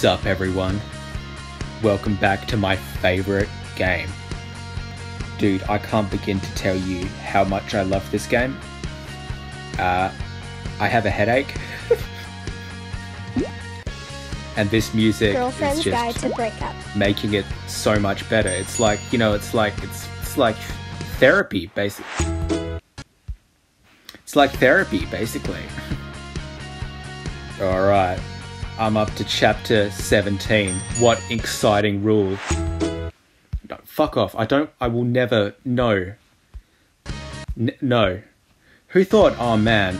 What's up, everyone? Welcome back to my favorite game. Dude, I can't begin to tell you how much I love this game. Uh, I have a headache. and this music Girlfriend's is just Guide to Breakup. making it so much better. It's like, you know, it's like it's it's like therapy basically. It's like therapy basically. All right. I'm up to chapter 17. What exciting rules. No, fuck off. I don't I will never no. N- no. Who thought, "Oh man,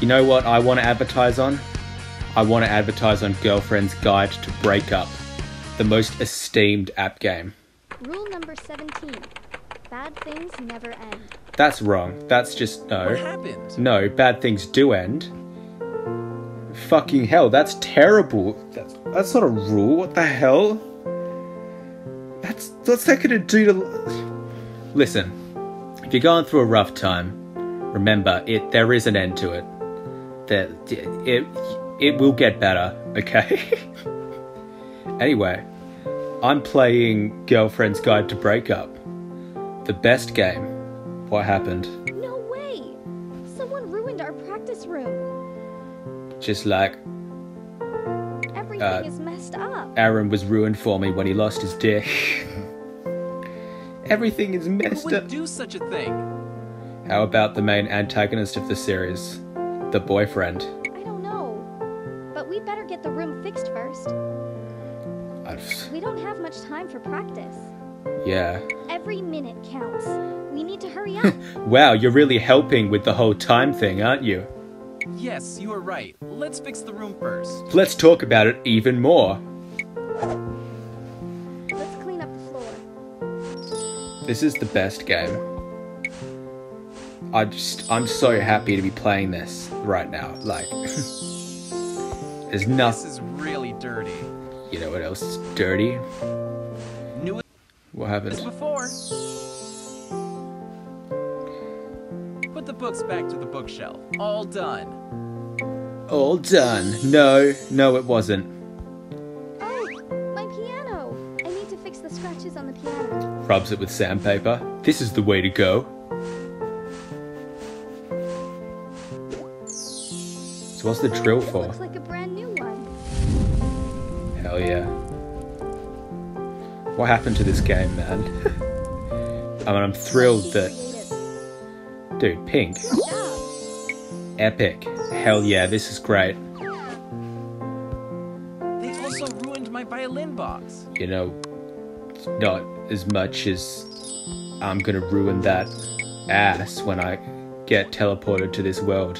you know what I want to advertise on? I want to advertise on Girlfriend's Guide to Breakup, the most esteemed app game. Rule number 17. Bad things never end. That's wrong. That's just What no. happened? No, bad things do end. Fucking hell, that's terrible. That's, that's not a rule. What the hell? That's what's that gonna do to? Listen, if you're going through a rough time, remember it. There is an end to it. That it it will get better. Okay. anyway, I'm playing Girlfriend's Guide to Breakup, the best game. What happened? Just like Everything Uh, is messed up. Aaron was ruined for me when he lost his dick. Everything is Who messed would up. do such a thing? How about the main antagonist of the series? The boyfriend. I don't know. But we better get the room fixed first. I've, We don't have much time for practice. yeah. Every minute counts. We need to hurry up. Wow, you're really helping with the whole time thing, aren't you? Yes, you are right. Let's fix the room first. Let's talk about it even more. Let's clean up the floor. This is the best game. I just, I'm so happy to be playing this right now. Like, there's nothing. This is really dirty. You know what else is dirty? Knew it What happened? before. Books back to the bookshelf. All done. All done. No, no, it wasn't. Oh, my piano! I need to fix the scratches on the piano. rubs it with sandpaper. This is the way to go. So what's the drill It for? looks like a brand new one. Hell yeah. What happened to this game, man? I mean, I'm thrilled that... Dude, pink. Epic. Hell yeah, this is great. They also ruined my violin box. You know, not as much as I'm gonna ruin that ass when I get teleported to this world.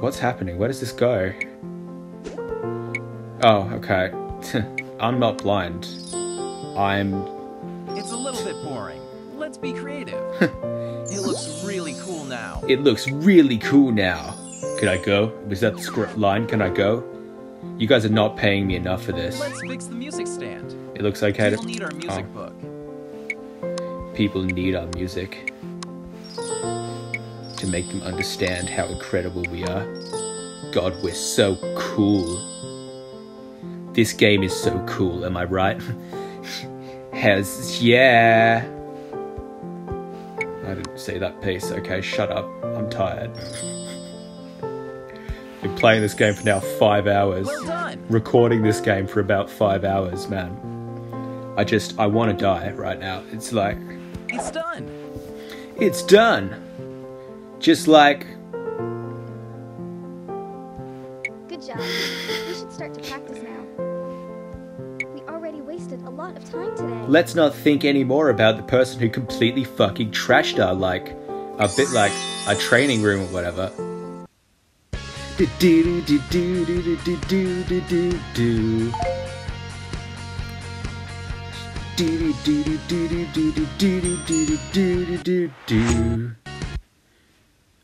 What's happening? Where does this go? Oh, okay. I'm not blind. I'm. It's a little bit boring. Let's be creative. it looks really cool now. It looks really cool now. Can I go? Was that the script line? Can I go? You guys are not paying me enough for this. Let's fix the music stand. It looks okay We'll to. need our music Oh. book. people need our music to make them understand how incredible we are. God, we're so cool. This game is so cool, am I right? Has yeah. I that piece. Okay, shut up. I'm tired. Been playing this game for now five hours. Well. Recording this game for about five hours, man. I just I want to die right now. It's like It's done. it's done. Just like let's not think anymore about the person who completely fucking trashed our like a bit like a training room or whatever.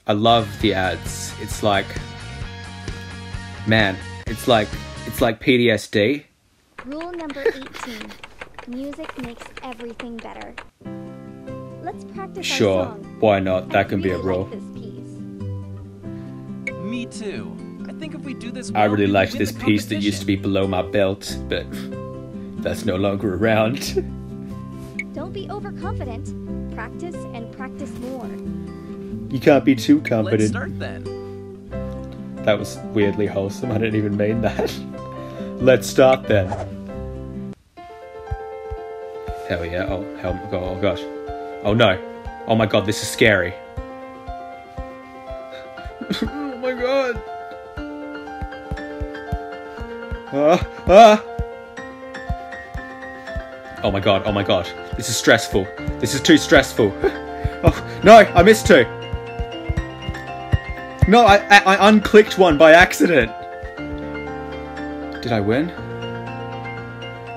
I love the ads. It's like man, it's like it's like PTSD. Rule number 18. Music makes everything better. Let's practice Sure, our song. why not? That can be a really rule. like piece. Me too. I think if we do this I really liked this piece that used to be below my belt, but that's no longer around. Don't be overconfident. Practice and practice more. you can't be too confident. Let's confident. start then. That was weirdly wholesome. I didn't even mean that. Let's start then. Hell yeah. Oh, hell, oh, oh gosh. Oh no. Oh my god, this is scary. oh my god. Ah, ah. Oh my god, oh my god. This is stressful. This is too stressful. oh, no, I missed two. No, I, I, I unclicked one by accident. Did I win?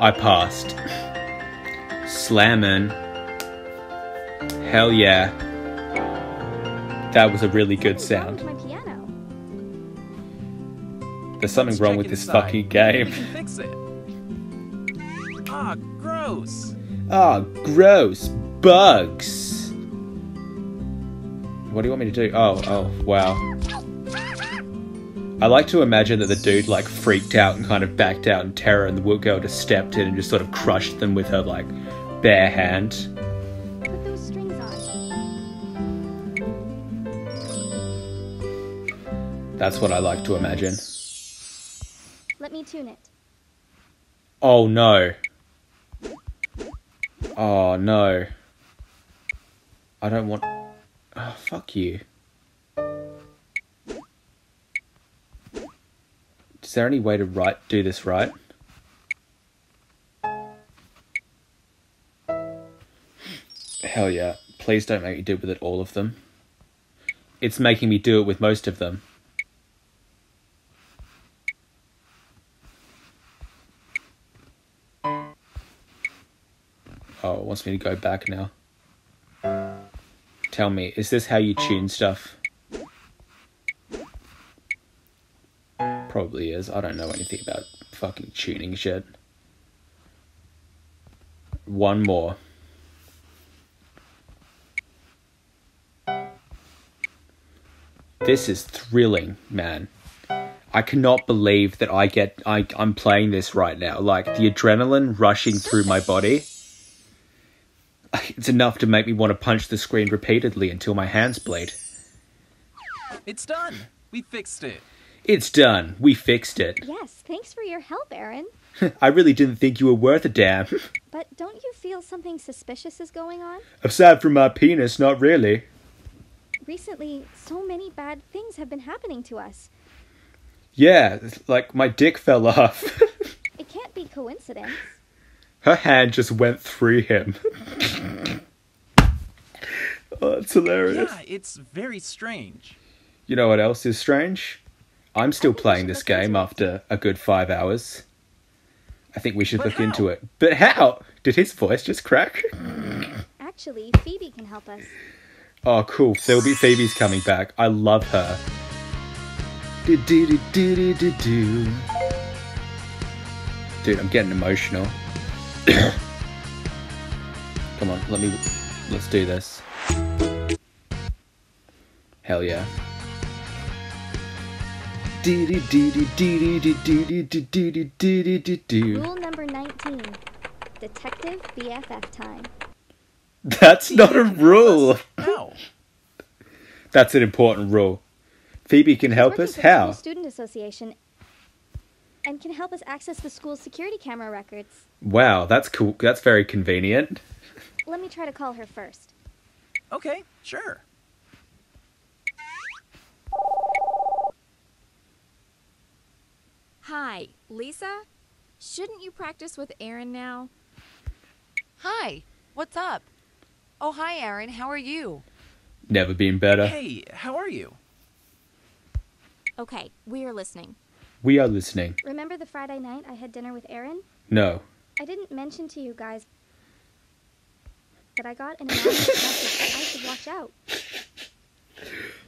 I passed. Slamming. Hell yeah. That was a really good sound. with my piano? There's something wrong with this fucking game. We fix it. Ah, gross. Ah, gross. Bugs. What do you want me to do? Oh, oh, wow. I like to imagine that the dude like freaked out and kind of backed out in terror, and the wood girl just stepped in and just sort of crushed them with her like bare hand. Put those strings on. That's what I like to imagine. Let me tune it. Oh no. Oh no. I don't want. Oh, fuck you. Is there any way to right do this right? Hell yeah. Please don't make me do with it all of them. It's making me do it with most of them. Oh, it wants me to go back now. Tell me, is this how you tune stuff? Probably is. I don't know anything about fucking tuning shit. One more. This is thrilling, man. I cannot believe that I get I I'm playing this right now. Like the adrenaline rushing through my body. It's enough to make me want to punch the screen repeatedly until my hands bleed. It's done. We fixed it. It's done. We fixed it. Yes, thanks for your help, Aaron. I really didn't think you were worth a damn. But don't you feel something suspicious is going on? Aside from my penis, not really. Recently, so many bad things have been happening to us. Yeah, like my dick fell off. It can't be coincidence. Her hand just went through him. oh, it's hilarious. Yeah, it's very strange. You know what else is strange? I'm still I think we playing this game after a good five hours. I think we should But look how? into it. But how? Did his voice just crack? Actually, Phoebe can help us. Oh, cool. Philby, Phoebe's coming back. I love her. Dude, I'm getting emotional. Come on, let me. Let's do this. Hell yeah. Rule number 19 Detective BFF time. That's not a rule. How? That's an important rule. Phoebe can help Working us. for the How? Student Association and can help us access the school's security camera records. Wow, that's cool. That's very convenient. Let me try to call her first. Okay, sure. Hi, Lisa? Shouldn't you practice with Aaron now? Hi, what's up? Oh, hi, Aaron. How are you? Never been better. Hey, how are you? Okay, we are listening. We are listening. Remember the Friday night I had dinner with Aaron? No. I didn't mention to you guys that I got an anonymous message that I should watch out.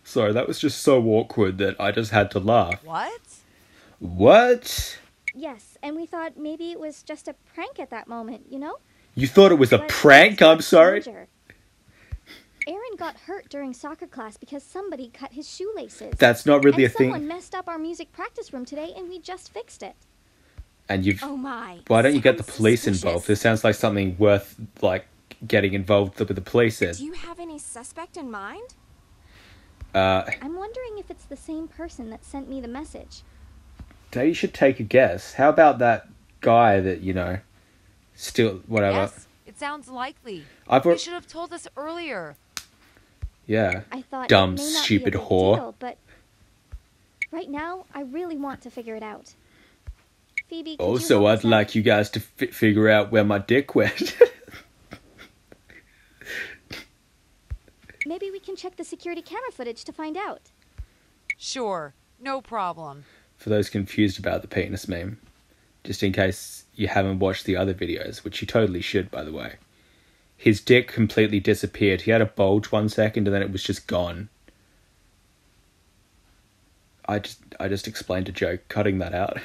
Sorry, that was just so awkward that I just had to laugh. What? What? Yes, and we thought maybe it was just a prank at that moment, you know? You thought it was a But prank? it's a I'm sorry. danger. Aaron got hurt during soccer class because somebody cut his shoelaces. That's not really and a thing. someone messed up our music practice room today, and we just fixed it. And you've Oh my. why don't you get the police suspicious. involved? This sounds like something worth like getting involved with the police in. Do you have any suspect in mind? Uh, I'm wondering if it's the same person that sent me the message. maybe you should take a guess. How about that guy that you know, still whatever. Yes, it sounds likely. I've You al- should have told us earlier. Yeah. I thought Dumb, it may not stupid be a big whore. deal, but right now I really want to figure it out. Phoebe, could you Also, help I'd us out? like you guys to fi- figure out where my dick went. Maybe we can check the security camera footage to find out. Sure, no problem. For those confused about the penis meme, just in case you haven't watched the other videos, which you totally should, by the way. His dick completely disappeared. He had a bulge one second, and then it was just gone. I just, I just explained a joke, cutting that out.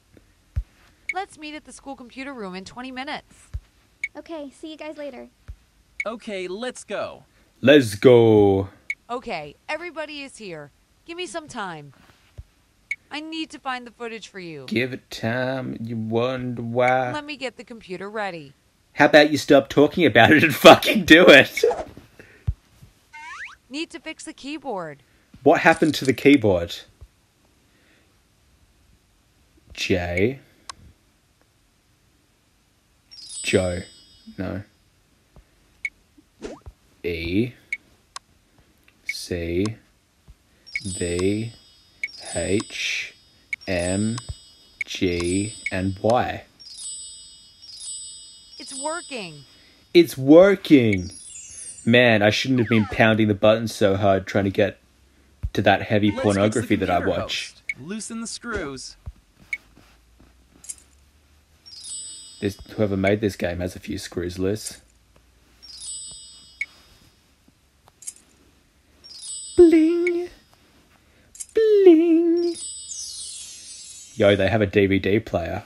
Let's meet at the school computer room in 20 minutes. Okay, see you guys later. Okay, let's go. Let's go. Okay, everybody is here. Give me some time. I need to find the footage for you. Give it time. You wonder why. Let me get the computer ready. How about you stop talking about it and fucking do it? Need to fix the keyboard. What happened to the keyboard? J. Joe. No. E. C. V. H. M. G. And Y. It's working. It's working! Man, I shouldn't have been pounding the buttons so hard trying to get to that heavy Let's pornography that I computer watch. host. Loosen the screws. This whoever made this game has a few screws loose. Bling, bling. Yo, they have a DVD player.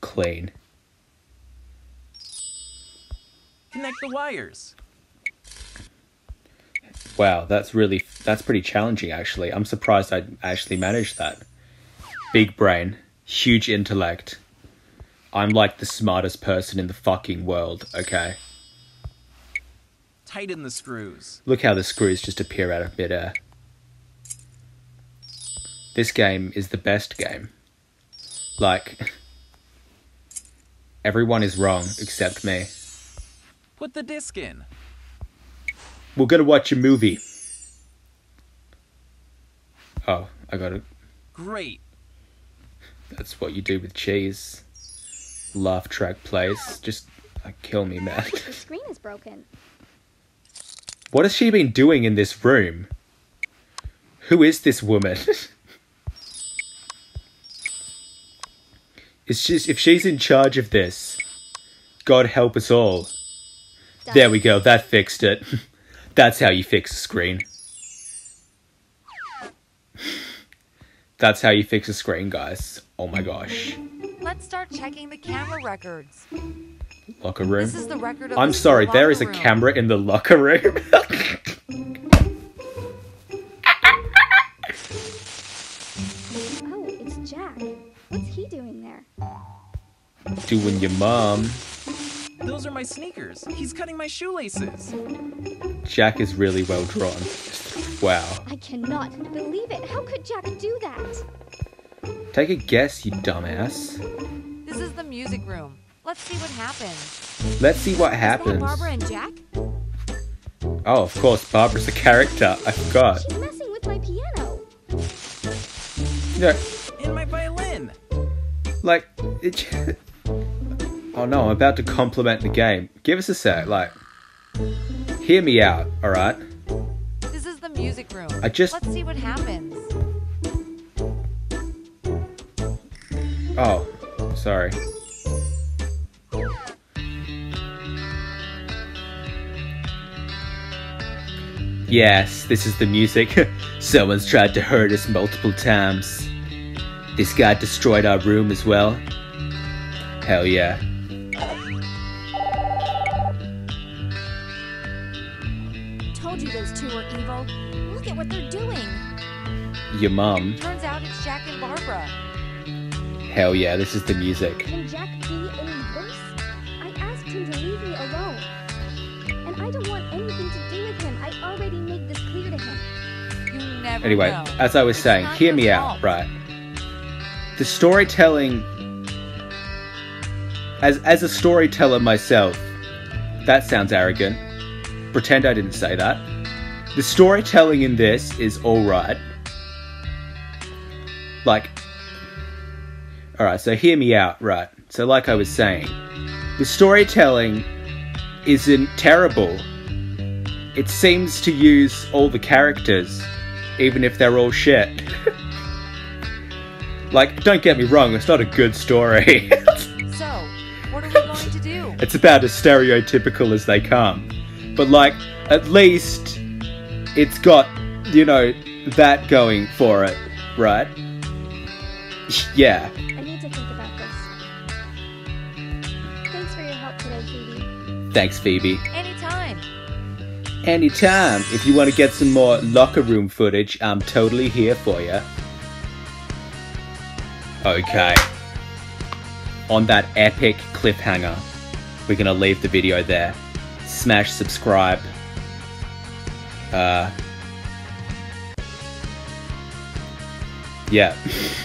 Clean. Connect the wires. Wow, that's really that's pretty challenging actually. I'm surprised I actually managed that. Big brain, huge intellect. I'm like the smartest person in the fucking world, okay? Tighten the screws. Look how the screws just appear out of midair. This game is the best game. Like, everyone is wrong except me. Put the disc in. We're gonna watch a movie. Oh, I got it. Great. That's what you do with cheese. Laugh track plays. Just uh, kill me, man. The screen is broken. what has she been doing in this room? Who is this woman? it's just if she's in charge of this, God help us all. There we go. That fixed it. That's how you fix a screen. That's how you fix a screen, guys. Oh my gosh. Let's start checking the camera records. Locker room. This is the record of I'm sorry, there is a room. camera in the locker room. Oh, it's Jack. What's he doing there? Doing your mom. Those are my sneakers. He's cutting my shoelaces. Jack is really well drawn. Wow. I cannot believe it. How could Jack do that? Take a guess, you dumbass. This is the music room. Let's see what happens. Let's see what Is that happens. Barbara and Jack? Oh, of course, Barbara's a character. I forgot. She's messing with my piano. No, In my violin. like, it. Oh no, I'm about to compliment the game. Give us a sec, like. Hear me out, alright? This is the music room. I just- Let's see what happens. Oh, sorry. Yes, this is the music. Someone's tried to hurt us multiple times. This guy destroyed our room as well. Hell yeah. Your mum. Turns out it's Jack and Barbara. Hell yeah, this is the music. Can Jack be any worse? I asked him to leave me alone. And I don't want anything to do with him. I already made this clear to him. You never Anyway, know. as I was It's saying, hear me out, right? The storytelling as as a storyteller myself, that sounds arrogant. Pretend I didn't say that. The storytelling in this is all right. Like All right, so hear me out, right? So like I was saying, the storytelling isn't terrible. It seems to use all the characters even if they're all shit. like, don't get me wrong, it's not a good story. So, what are we going to do? it's about as stereotypical as they come. But, like, at least it's got, you know, that going for it, right? yeah. I need to think about this. Thanks for your help today, Phoebe. Thanks, Phoebe. Anytime. Anytime. If you want to get some more locker room footage, I'm totally here for you. Okay. On that epic cliffhanger, we're gonna leave the video there. Smash subscribe. Uh. Yeah.